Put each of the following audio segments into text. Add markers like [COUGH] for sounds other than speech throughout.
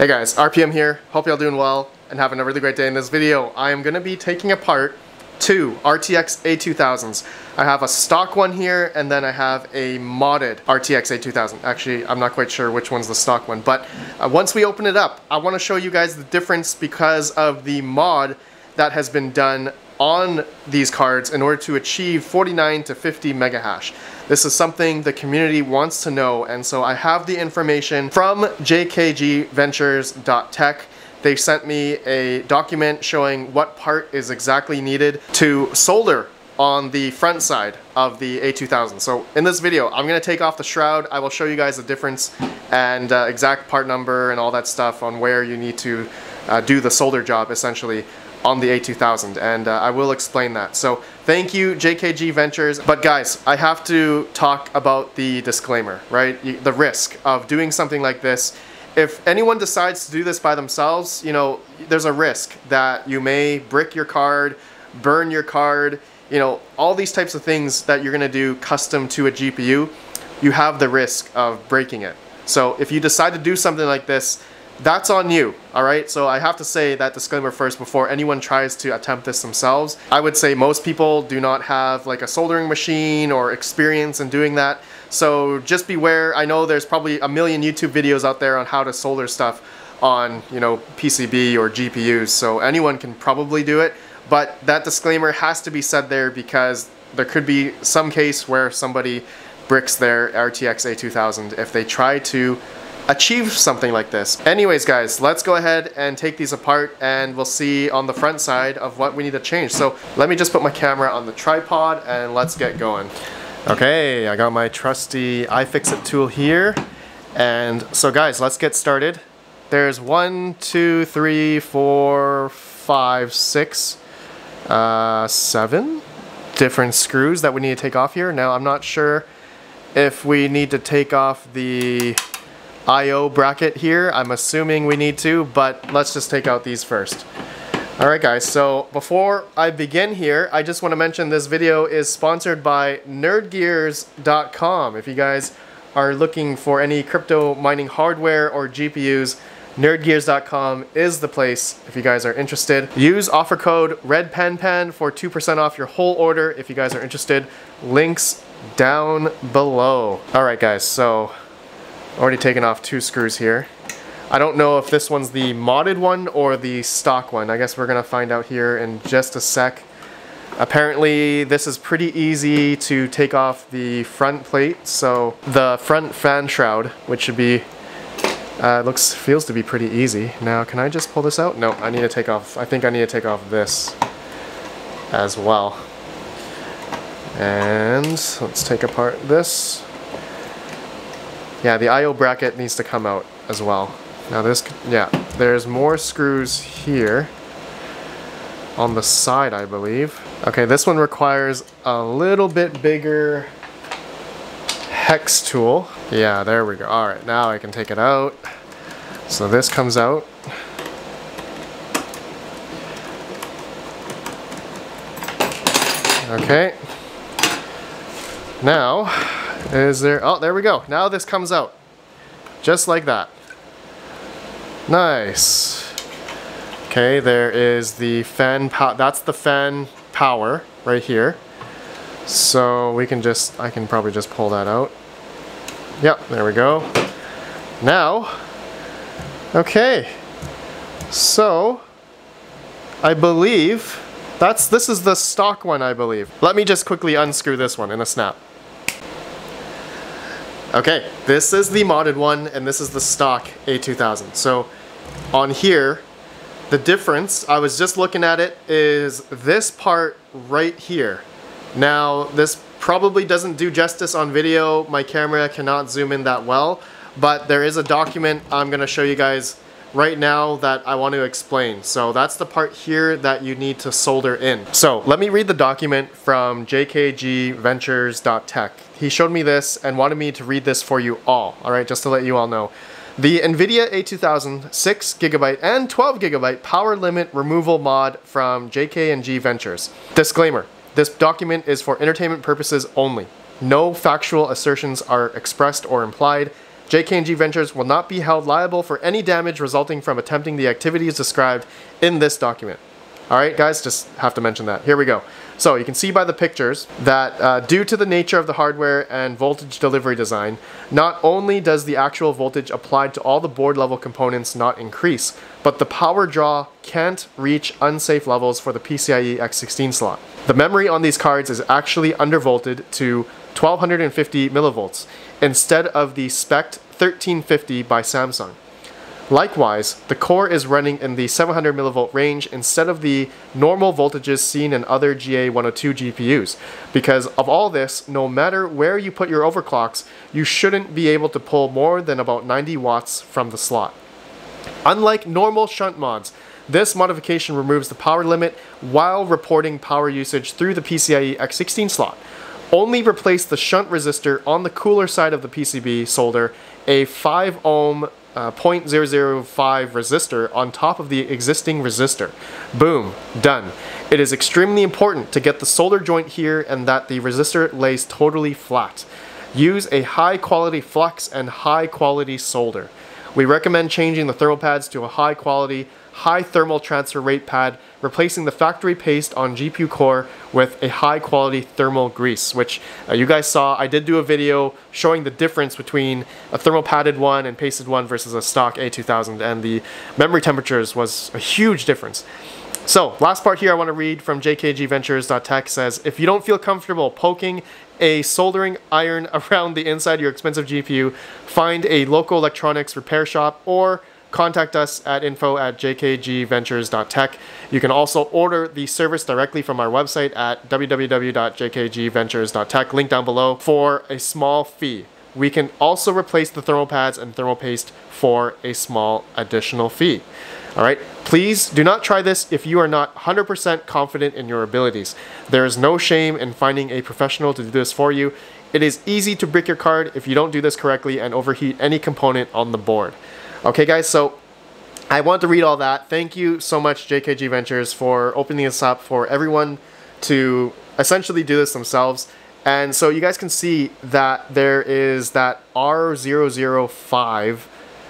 Hey guys, RPM here. Hope y'all doing well and having a really great day. In this video, I am going to be taking apart two RTX A2000s. I have a stock one here and then I have a modded RTX A2000. Actually, I'm not quite sure which one's the stock one, but uh, once we open it up, I want to show you guys the difference because of the mod that has been done on these cards in order to achieve 49 to 50 mega hash. This is something the community wants to know and so I have the information from jkgventures.tech. They sent me a document showing what part is exactly needed to solder on the front side of the A2000. So in this video, I'm gonna take off the shroud. I will show you guys the difference and uh, exact part number and all that stuff on where you need to uh, do the solder job essentially on the A2000 and uh, I will explain that. So thank you JKG Ventures. But guys, I have to talk about the disclaimer, right? The risk of doing something like this. If anyone decides to do this by themselves, you know, there's a risk that you may brick your card, burn your card, you know, all these types of things that you're gonna do custom to a GPU, you have the risk of breaking it. So if you decide to do something like this, that's on you, all right? So I have to say that disclaimer first before anyone tries to attempt this themselves. I would say most people do not have like a soldering machine or experience in doing that. So just beware. I know there's probably a million YouTube videos out there on how to solder stuff on, you know, PCB or GPUs. So anyone can probably do it. But that disclaimer has to be said there because there could be some case where somebody bricks their RTX A2000 if they try to achieve something like this. Anyways guys, let's go ahead and take these apart and we'll see on the front side of what we need to change. So let me just put my camera on the tripod and let's get going. Okay, I got my trusty iFixit tool here. And so guys, let's get started. There's one, two, three, four, five, six, uh, seven different screws that we need to take off here. Now I'm not sure if we need to take off the I.O. bracket here. I'm assuming we need to, but let's just take out these first. Alright guys, so before I begin here, I just want to mention this video is sponsored by nerdgearz.com. If you guys are looking for any crypto mining hardware or GPUs, nerdgearz.com is the place if you guys are interested. Use offer code REDPANPAN for 2% off your whole order if you guys are interested. Links down below. Alright guys, so Already taken off two screws here. I don't know if this one's the modded one or the stock one. I guess we're gonna find out here in just a sec. Apparently this is pretty easy to take off the front plate. So the front fan shroud, which should be, uh, looks, feels to be pretty easy. Now can I just pull this out? No, I need to take off, I think I need to take off this as well. And let's take apart this. Yeah, the I.O. bracket needs to come out as well. Now this, yeah, there's more screws here on the side, I believe. Okay, this one requires a little bit bigger hex tool. Yeah, there we go. All right, now I can take it out. So this comes out. Okay. Now, is there, oh, there we go. Now this comes out. Just like that. Nice. Okay, there is the fan, that's the fan power right here. So we can just, I can probably just pull that out. Yep, there we go. Now, okay, so I believe that's, this is the stock one, I believe. Let me just quickly unscrew this one in a snap. Okay, this is the modded one and this is the stock A2000. So on here, the difference, I was just looking at it, is this part right here. Now, this probably doesn't do justice on video. My camera cannot zoom in that well, but there is a document I'm gonna show you guys right now that I want to explain. So that's the part here that you need to solder in. So let me read the document from jkgventures.tech. He showed me this and wanted me to read this for you all, all right, just to let you all know. The NVIDIA A2000 6GB and 12GB power limit removal mod from JK&G Ventures. Disclaimer, this document is for entertainment purposes only. No factual assertions are expressed or implied JK&G Ventures will not be held liable for any damage resulting from attempting the activities described in this document. All right, guys, just have to mention that. Here we go. So you can see by the pictures that uh, due to the nature of the hardware and voltage delivery design, not only does the actual voltage applied to all the board level components not increase, but the power draw can't reach unsafe levels for the PCIe X16 slot. The memory on these cards is actually undervolted to 1250 millivolts instead of the SPECT 1350 by Samsung. Likewise, the core is running in the 700 millivolt range instead of the normal voltages seen in other GA102 GPUs. Because of all this, no matter where you put your overclocks, you shouldn't be able to pull more than about 90 watts from the slot. Unlike normal shunt mods, this modification removes the power limit while reporting power usage through the PCIe X16 slot. Only replace the shunt resistor on the cooler side of the PCB solder a 5 ohm uh, 0.005 resistor on top of the existing resistor. Boom, done. It is extremely important to get the solder joint here and that the resistor lays totally flat. Use a high quality flux and high quality solder. We recommend changing the thermal pads to a high quality high thermal transfer rate pad, replacing the factory paste on GPU core with a high quality thermal grease, which uh, you guys saw. I did do a video showing the difference between a thermal padded one and pasted one versus a stock A2000 and the memory temperatures was a huge difference. So, last part here I want to read from jkgventures.tech says, if you don't feel comfortable poking a soldering iron [LAUGHS] around the inside of your expensive GPU, find a local electronics repair shop or contact us at info at jkgventures.tech. You can also order the service directly from our website at www.jkgventures.tech, link down below, for a small fee. We can also replace the thermal pads and thermal paste for a small additional fee. All right, please do not try this if you are not 100% confident in your abilities. There is no shame in finding a professional to do this for you. It is easy to brick your card if you don't do this correctly and overheat any component on the board. Okay, guys, so I want to read all that. Thank you so much, JKG Ventures, for opening this up for everyone to essentially do this themselves. And so you guys can see that there is that R005,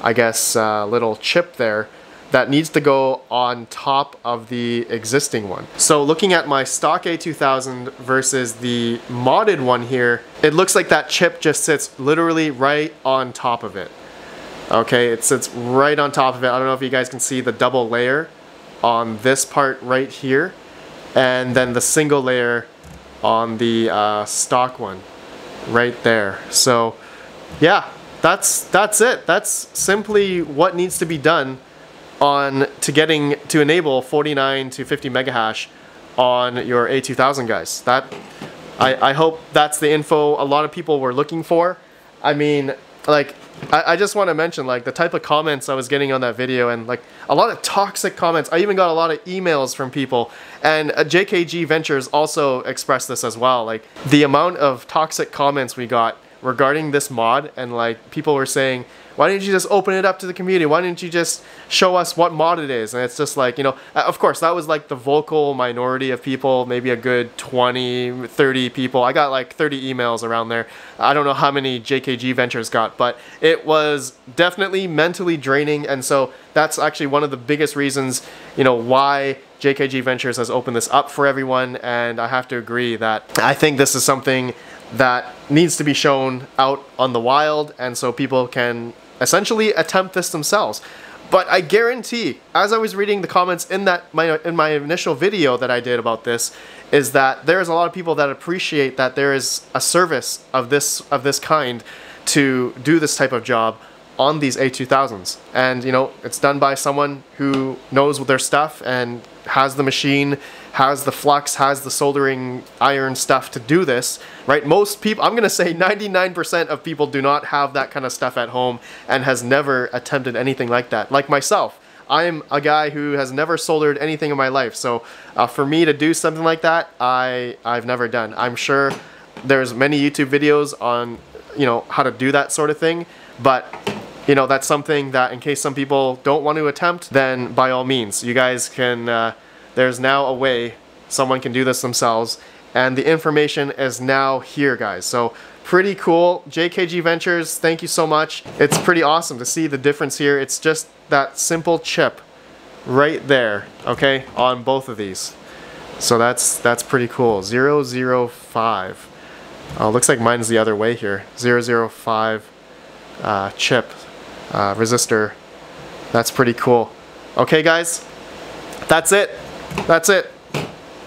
I guess, uh, little chip there that needs to go on top of the existing one. So looking at my stock A2000 versus the modded one here, it looks like that chip just sits literally right on top of it. Okay, it sits right on top of it. I don't know if you guys can see the double layer on this part right here. And then the single layer on the uh, stock one right there. So yeah, that's that's it. That's simply what needs to be done on to getting to enable 49 to 50 megahash on your A2000 guys. That I, I hope that's the info a lot of people were looking for. I mean, like I, I just want to mention like the type of comments I was getting on that video and like a lot of toxic comments. I even got a lot of emails from people and uh, JKG Ventures also expressed this as well. Like the amount of toxic comments we got regarding this mod and like people were saying why didn't you just open it up to the community? Why didn't you just show us what mod it is? And it's just like, you know, uh, of course, that was like the vocal minority of people, maybe a good 20, 30 people. I got like 30 emails around there. I don't know how many JKG Ventures got, but it was definitely mentally draining. And so that's actually one of the biggest reasons, you know, why JKG Ventures has opened this up for everyone. And I have to agree that I think this is something that needs to be shown out on the wild and so people can essentially attempt this themselves. But I guarantee, as I was reading the comments in that my in my initial video that I did about this, is that there is a lot of people that appreciate that there is a service of this of this kind to do this type of job on these A2000s. And you know, it's done by someone who knows their stuff and has the machine, has the flux, has the soldering iron stuff to do this, right? Most people, I'm gonna say 99% of people do not have that kind of stuff at home and has never attempted anything like that. Like myself, I'm a guy who has never soldered anything in my life. So uh, for me to do something like that, I, I've never done. I'm sure there's many YouTube videos on, you know, how to do that sort of thing, but you know, that's something that in case some people don't want to attempt, then by all means, you guys can, uh, there's now a way someone can do this themselves and the information is now here guys. So pretty cool. JKG Ventures, thank you so much. It's pretty awesome to see the difference here. It's just that simple chip right there, okay, on both of these. So that's that's pretty cool. 005. Oh, looks like mine's the other way here. 005 uh, chip uh, resistor. That's pretty cool. Okay, guys, that's it. That's it.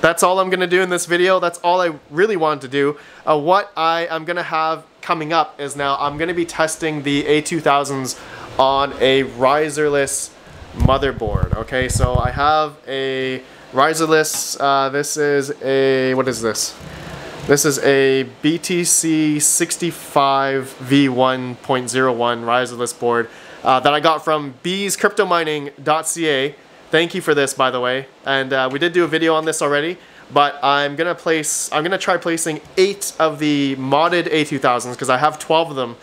That's all I'm gonna do in this video. That's all I really wanted to do. Uh, what I am gonna have coming up is now I'm gonna be testing the A2000s on a riserless motherboard. Okay, so I have a riserless, uh, this is a, what is this? This is a BTC 65 V1.01 riserless board uh, that I got from beescryptomining.ca. Thank you for this, by the way. And uh, we did do a video on this already, but I'm gonna place, I'm gonna try placing eight of the modded A2000s because I have 12 of them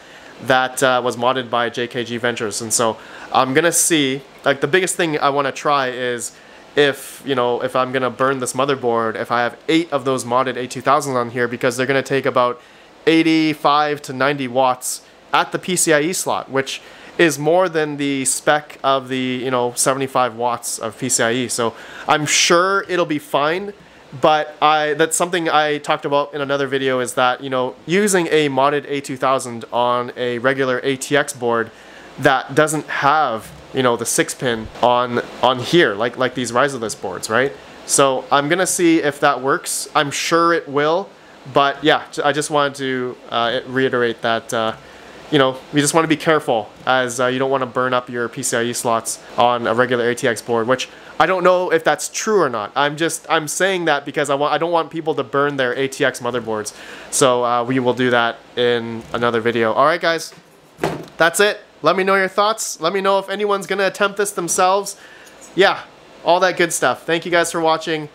that uh, was modded by JKG Ventures. And so I'm gonna see, like the biggest thing I wanna try is if, you know, if I'm gonna burn this motherboard, if I have eight of those modded A2000s on here because they're gonna take about 85 to 90 watts at the PCIe slot, which is more than the spec of the, you know, 75 watts of PCIe. So I'm sure it'll be fine but I that's something I talked about in another video is that you know using a modded A2000 on a regular ATX board that doesn't have you know the six pin on on here like like these riserless boards right so I'm gonna see if that works I'm sure it will but yeah I just wanted to uh, reiterate that uh, you know, you just want to be careful as uh, you don't want to burn up your PCIe slots on a regular ATX board, which I don't know if that's true or not. I'm just, I'm saying that because I, want, I don't want people to burn their ATX motherboards. So uh, we will do that in another video. All right, guys, that's it. Let me know your thoughts. Let me know if anyone's going to attempt this themselves. Yeah, all that good stuff. Thank you guys for watching.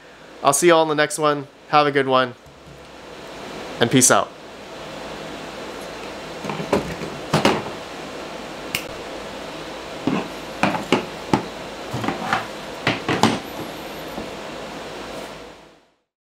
I'll see you all in the next one. Have a good one. And peace out.